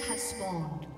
Have spawned.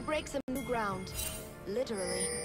To break some new ground. Literally.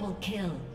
Double kill.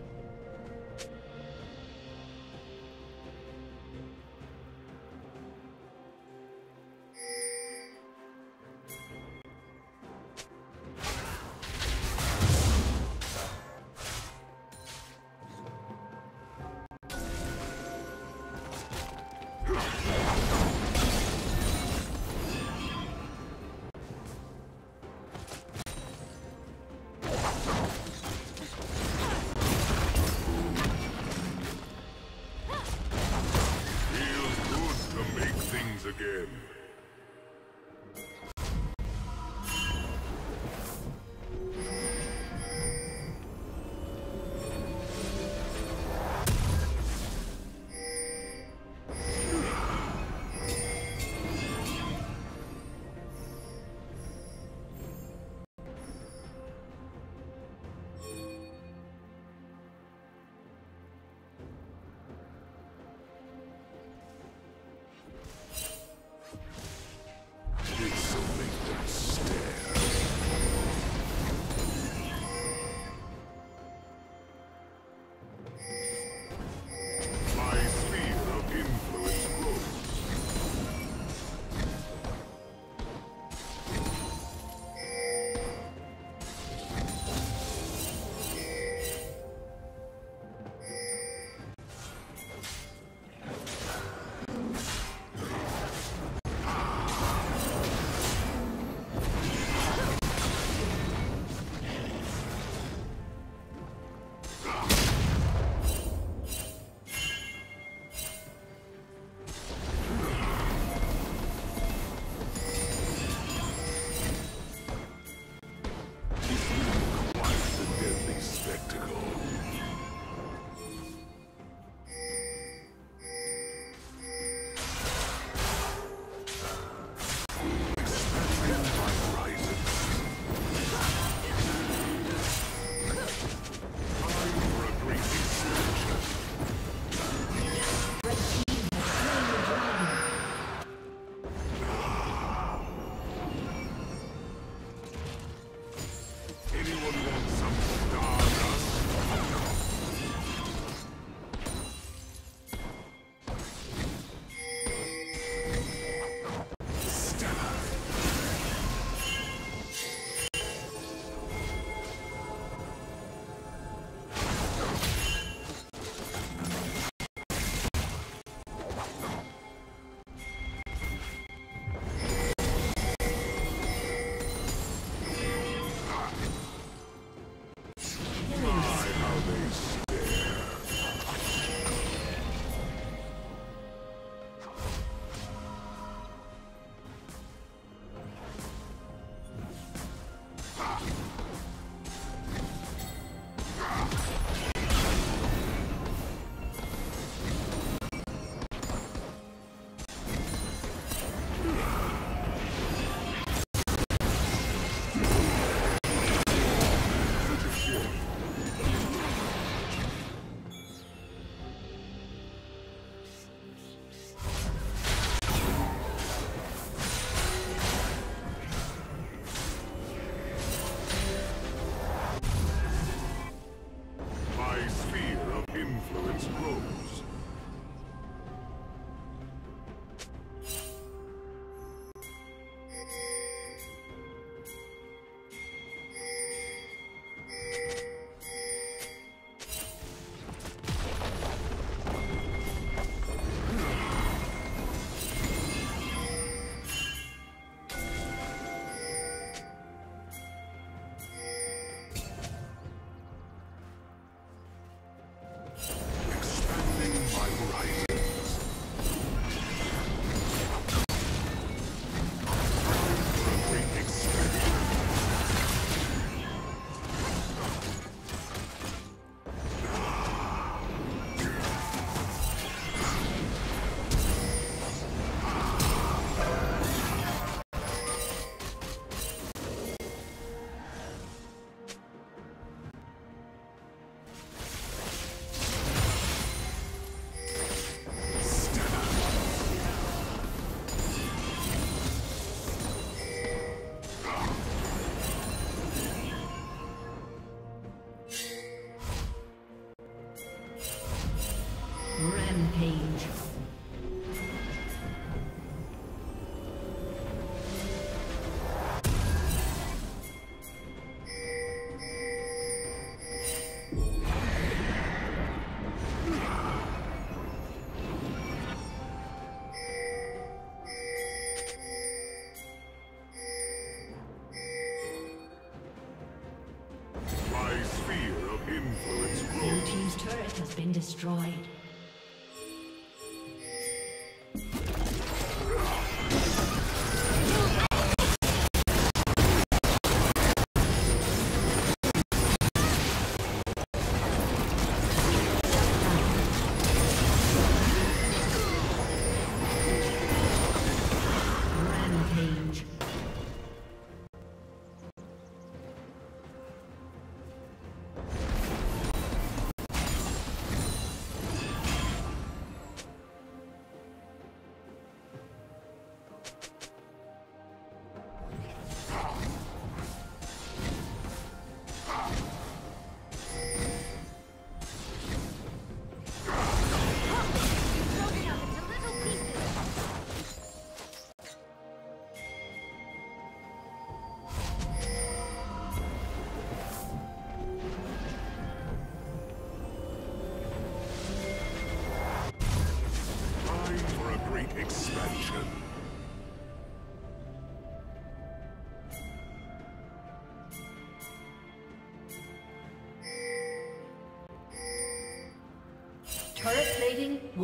Destroyed.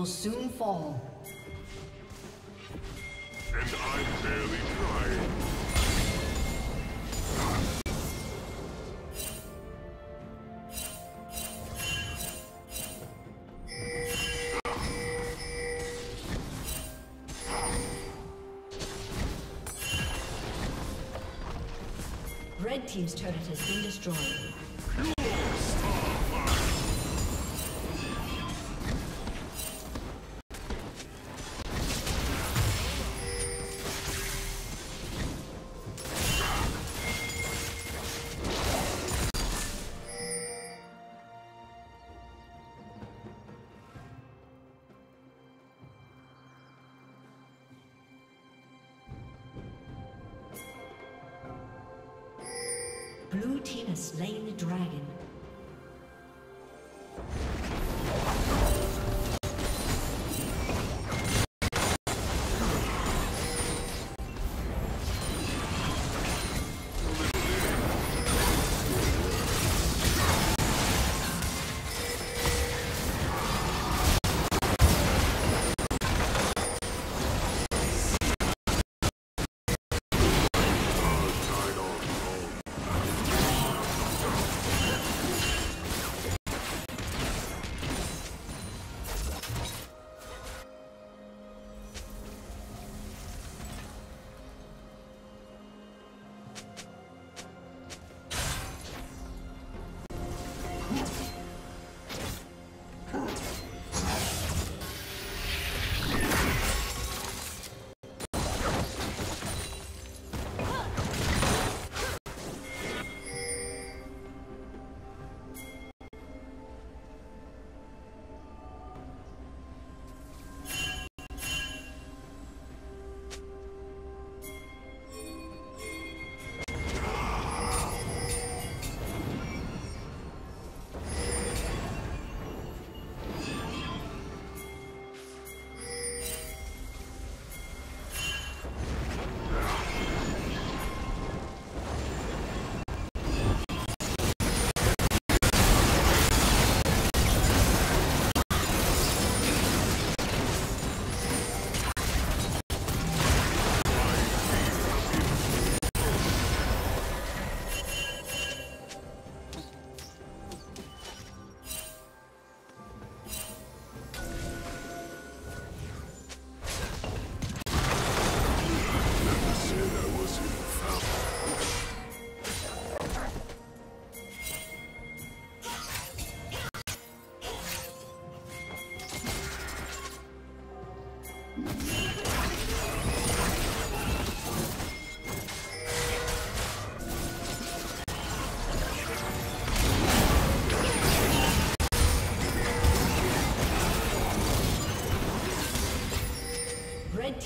Will soon fall. And I'm barely trying. Red Team's turret has been destroyed.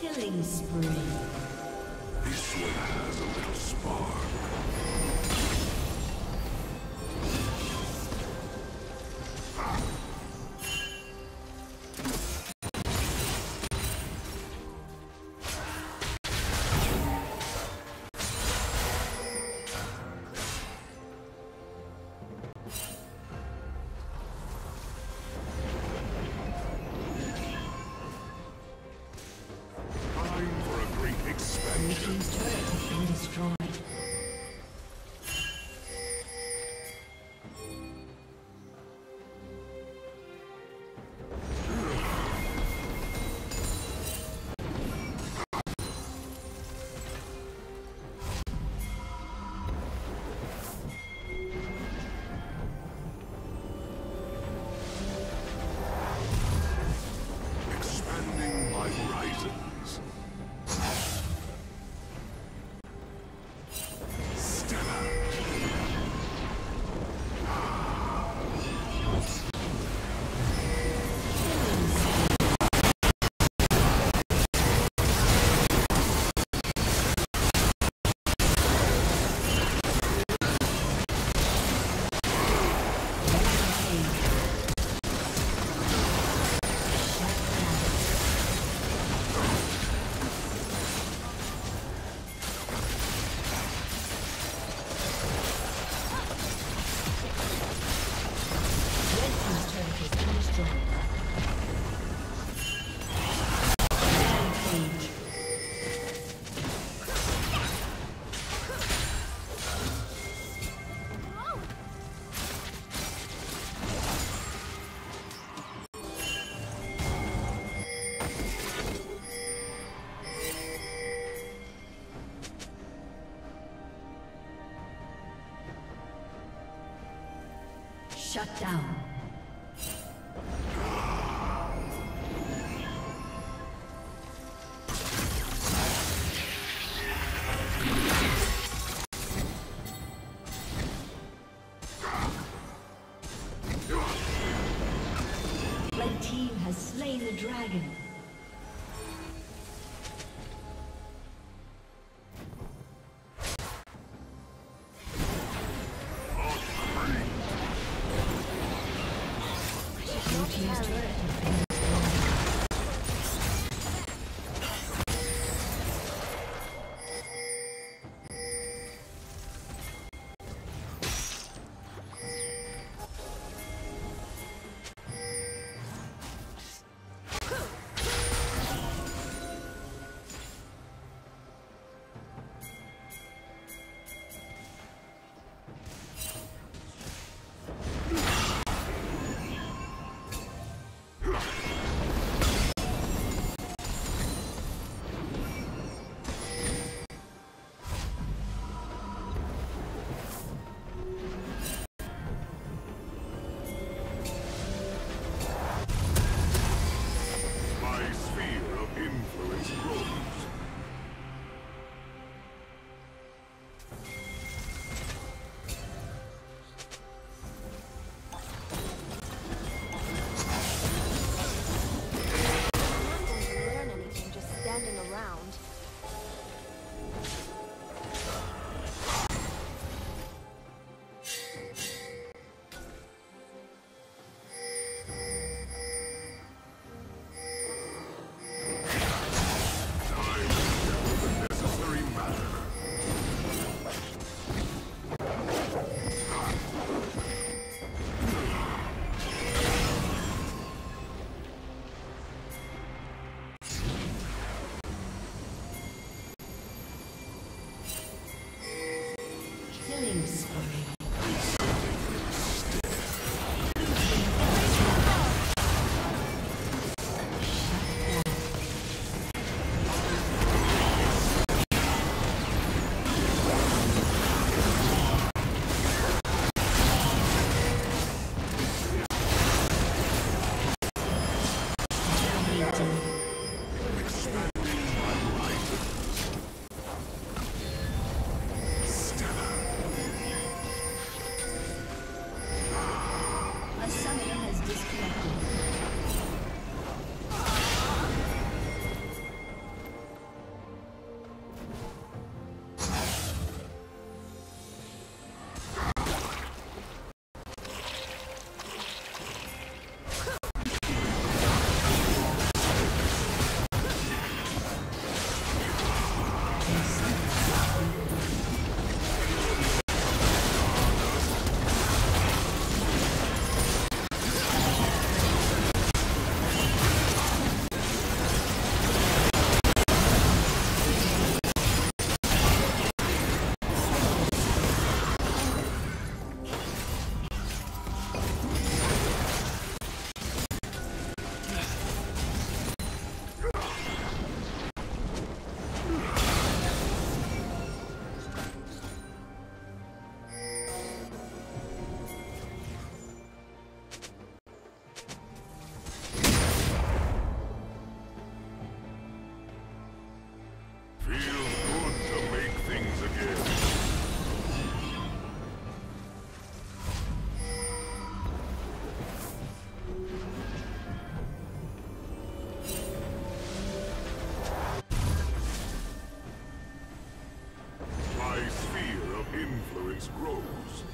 Killing spree. This one has a little spark. Shut down. team's turret grows.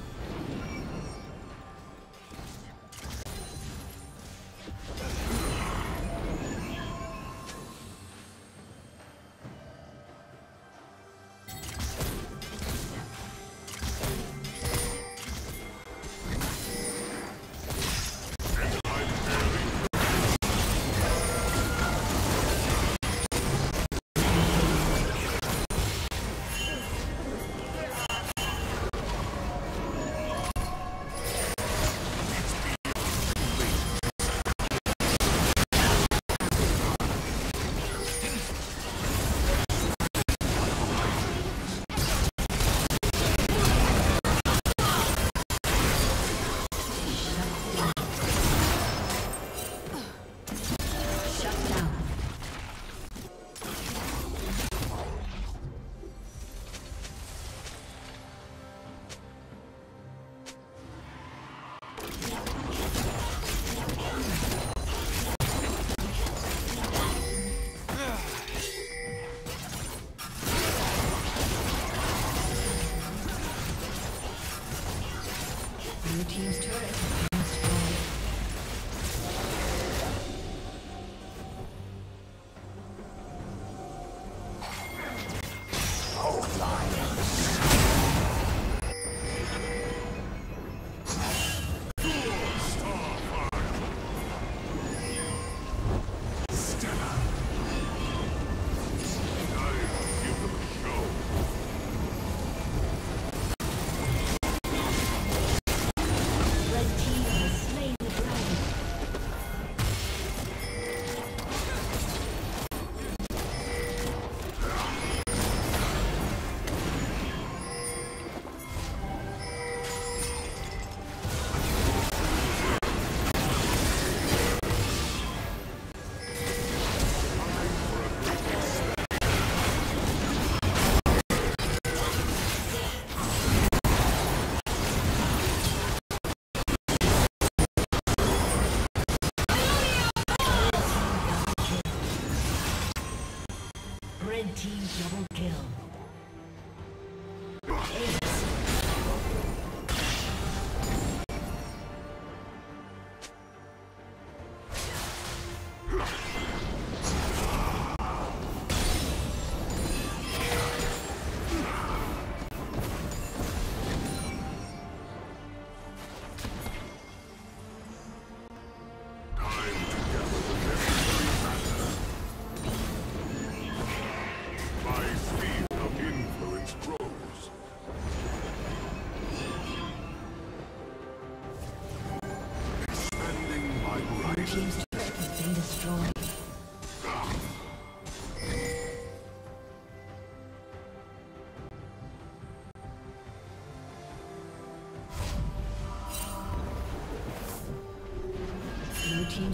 team double kill.